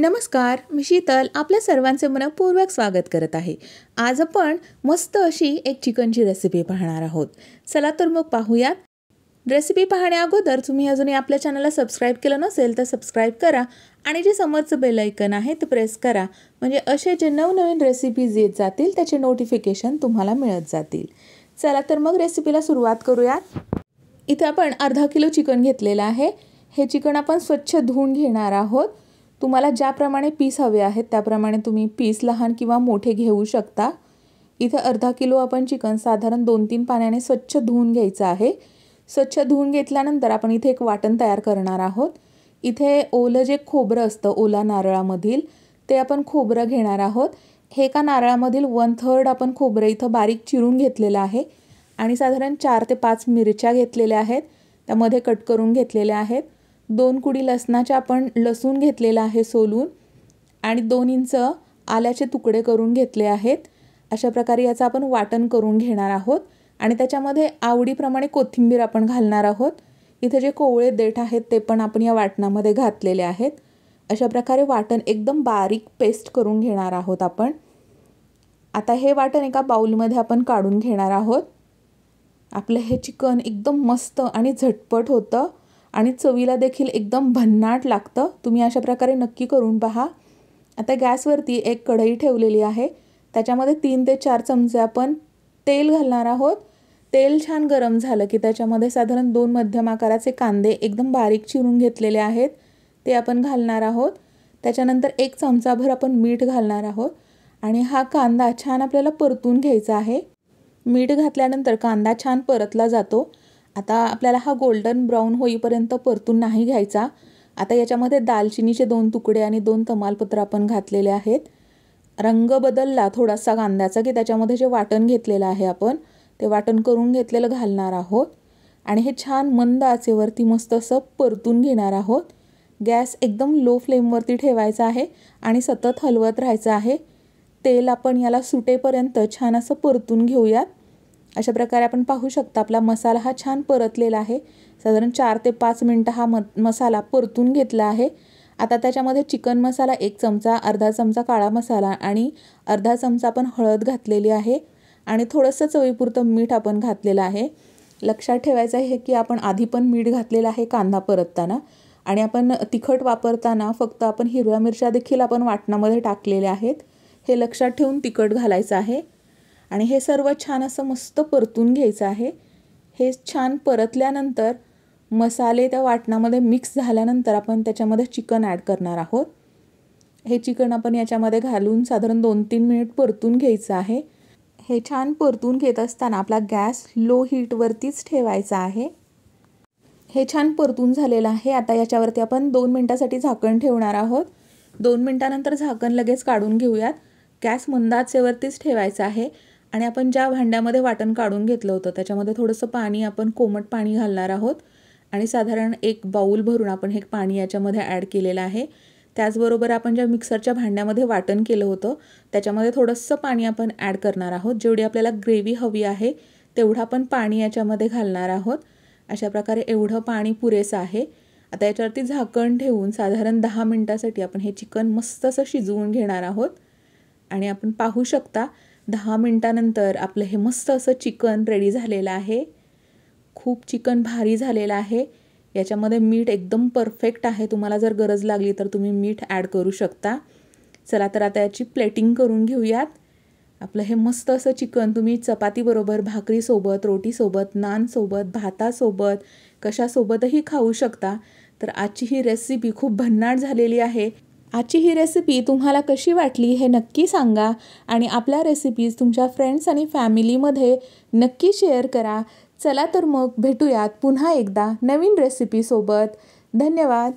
नमस्कार मी शीतल आपल्या सर्वांचे मनपूर्वक स्वागत करत आहे. आज आपण मस्त अशी एक चिकनची रेसिपी पाहणार आहोत. चला तर मग पाहूयात. रेसिपी पाहण्या अगोदर तुम्ही अजूनही आपल्या चॅनलला सबस्क्राईब केलं नसेल तर सबस्क्राईब करा आणि जे समोरचं बेल ऐकन आहे ते प्रेस करा. म्हणजे असे जे नवनवीन रेसिपीज येत जातील त्याचे नोटिफिकेशन तुम्हाला मिळत जातील. चला तर मग रेसिपीला सुरुवात करूयात. इथे आपण अर्धा किलो चिकन घेतलेलं आहे. हे चिकन आपण स्वच्छ धुवून घेणार आहोत. तुम्हाला ज्याप्रमाणे पीस हवे आहेत त्याप्रमाणे तुम्ही पीस लहान किंवा मोठे घेऊ शकता. इथे अर्धा किलो आपण चिकन साधारण दोन तीन पाण्याने स्वच्छ धुवून घ्यायचं आहे. स्वच्छ धुवून घेतल्यानंतर आपण इथे एक वाटण तयार करणार आहोत. इथे ओलं जे खोबरं असतं ओला नारळामधील ते आपण खोबरं घेणार आहोत. हे एका नारळामधील वन थर्ड आपण खोबरं इथं बारीक चिरून घेतलेलं आहे. आणि साधारण चार ते पाच मिरच्या घेतलेल्या आहेत. त्यामध्ये कट करून घेतलेल्या आहेत. दोन कुडी लसणाचे आपण लसूण घेतलेला आहे सोलून आणि दोन इंच आल्याचे तुकडे करून घेतले आहेत. अशा प्रकारे याचं आपण वाटण करून घेणार आहोत. आणि त्याच्यामध्ये आवडीप्रमाणे कोथिंबीर आपण घालणार आहोत. इथे जे कोवळे देठ आहेत ते पण आपण या वाटणामध्ये घातलेले आहेत. अशा प्रकारे वाटण एकदम बारीक पेस्ट करून घेणार आहोत आपण. आता हे वाटण एका बाऊलमध्ये आपण काढून घेणार आहोत. आपलं हे चिकन एकदम मस्त आणि झटपट होतं. आणि चवीला देखील एकदम भन्नाट लागतं. तुम्ही अशा प्रकारे नक्की करून पहा. आता गॅसवरती एक कढई ठेवलेली आहे. त्याच्यामध्ये तीन ते चार चमचे आपण तेल घालणार आहोत. तेल छान गरम झालं की त्याच्यामध्ये साधारण दोन मध्यम आकाराचे कांदे एकदम बारीक चिरून घेतलेले आहेत. ते आपण घालणार आहोत. त्याच्यानंतर एक चमचाभर आपण मीठ घालणार आहोत. आणि हा कांदा छान आपल्याला परतून घ्यायचा आहे. मीठ घातल्यानंतर कांदा छान परतला जातो. आता आपल्याला हा गोल्डन ब्राऊन होईपर्यंत परतून नाही घ्यायचा. आता याच्यामध्ये दालचिनीचे दोन तुकडे आणि दोन तमालपत्र आपण घातलेले आहेत. रंग बदलला थोडासा कांद्याचा की त्याच्यामध्ये जे वाटण घेतलेलं आहे आपण ते वाटण करून घेतलेलं घालणार आहोत. आणि हे छान मंद आचेवरती मस्त असं परतून घेणार आहोत. गॅस एकदम लो फ्लेमवरती ठेवायचा आहे आणि सतत हलवत राहायचं आहे. तेल आपण याला सुटेपर्यंत छान असं परतून घेऊयात. अशा प्रकारे आपण पाहू शकता आपला मसाला हा छान परतलेला आहे. साधारण चार ते पाच मिनटं हा म मसाला परतून घेतला आहे. आता त्याच्यामध्ये चिकन मसाला एक चमचा अर्धा चमचा काळा मसाला आणि अर्धा चमचा आपण हळद घातलेली आहे आणि थोडंसं चवीपुरतं मीठ आपण घातलेलं आहे. लक्षात ठेवायचं आहे की आपण आधी पण मीठ घातलेलं आहे कांदा परतताना आणि आपण तिखट वापरताना फक्त आपण हिरव्या मिरच्या देखील आपण वाटणामध्ये टाकलेल्या आहेत. हे लक्षात ठेवून तिखट घालायचं आहे. आणि हे सर्व छान असं मस्त परतून घ्यायचं आहे. हे छान परतल्यानंतर मसाले त्या वाटणामध्ये मिक्स झाल्यानंतर आपण त्याच्यामध्ये चिकन ॲड करणार आहोत. हे चिकन आपण याच्यामध्ये घालून साधारण दोन तीन मिनिट परतून घ्यायचं आहे. हे छान परतून घेत असताना आपला गॅस लो हीटवरतीच ठेवायचा आहे. हे छान परतून झालेलं आहे. आता याच्यावरती आपण दोन मिनटासाठी झाकण ठेवणार आहोत. दोन मिनटानंतर झाकण लगेच काढून घेऊयात. गॅस मंदाचेवरतीच ठेवायचा आहे. आणि आपण ज्या भांड्यामध्ये वाटण काढून घेतलं होतं त्याच्यामध्ये थोडंसं पाणी आपण कोमट पाणी घालणार आहोत. आणि साधारण एक बाऊल भरून आपण हे पाणी याच्यामध्ये ॲड केलेलं आहे. त्याचबरोबर आपण ज्या मिक्सरच्या भांड्यामध्ये वाटण केलं होतं त्याच्यामध्ये थोडंसं पाणी आपण ॲड करणार आहोत. जेवढी आपल्याला ग्रेव्ही हवी आहे तेवढं आपण पाणी याच्यामध्ये घालणार आहोत. अशा प्रकारे एवढं पाणी पुरेसं आहे. आता याच्यावरती झाकण ठेवून साधारण दहा मिनटासाठी आपण हे चिकन मस्त असं शिजवून घेणार आहोत. आणि आपण पाहू शकता दहा मिनटानंतर आपलं हे मस्त असं चिकन रेडी झालेलं आहे. खूप चिकन भारी झालेलं आहे. याच्यामध्ये मीठ एकदम परफेक्ट आहे. तुम्हाला जर गरज लागली तर तुम्ही मीठ ॲड करू शकता. चला तर आता याची प्लेटिंग करून घेऊयात. आपलं हे मस्त असं चिकन तुम्ही चपातीबरोबर भाकरीसोबत रोटीसोबत नानसोबत भातासोबत कशासोबतही खाऊ शकता. तर आजची ही रेसिपी खूप भन्नाट झालेली आहे. आजची ही रेसिपी तुम्हाला कशी वाटली हे नक्की सांगा आणि आपल्या रेसिपीज तुमच्या फ्रेंड्स आणि फॅमिलीमध्ये नक्की शेअर करा. चला तर मग भेटूयात पुन्हा एकदा नवीन रेसिपीसोबत धन्यवाद.